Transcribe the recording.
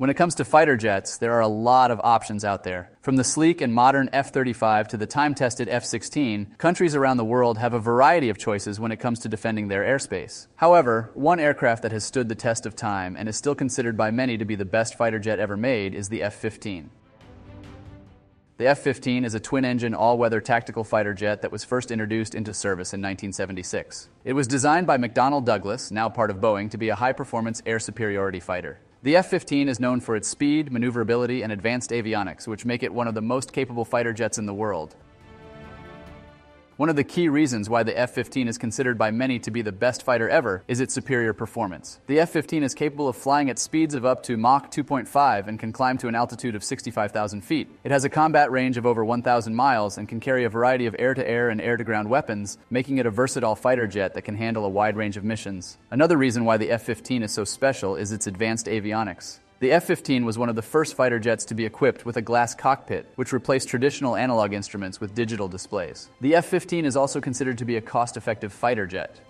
When it comes to fighter jets, there are a lot of options out there. From the sleek and modern F 35 to the time tested F 16, countries around the world have a variety of choices when it comes to defending their airspace. However, one aircraft that has stood the test of time and is still considered by many to be the best fighter jet ever made is the F 15. The F 15 is a twin engine, all weather tactical fighter jet that was first introduced into service in 1976. It was designed by McDonnell Douglas, now part of Boeing, to be a high performance air superiority fighter. The F 15 is known for its speed, maneuverability, and advanced avionics, which make it one of the most capable fighter jets in the world. One of the key reasons why the F 15 is considered by many to be the best fighter ever is its superior performance. The F 15 is capable of flying at speeds of up to Mach 2.5 and can climb to an altitude of 65,000 feet. It has a combat range of over 1,000 miles and can carry a variety of air to air and air to ground weapons, making it a versatile fighter jet that can handle a wide range of missions. Another reason why the F 15 is so special is its advanced avionics. The F 15 was one of the first fighter jets to be equipped with a glass cockpit, which replaced traditional analog instruments with digital displays. The F 15 is also considered to be a cost effective fighter jet.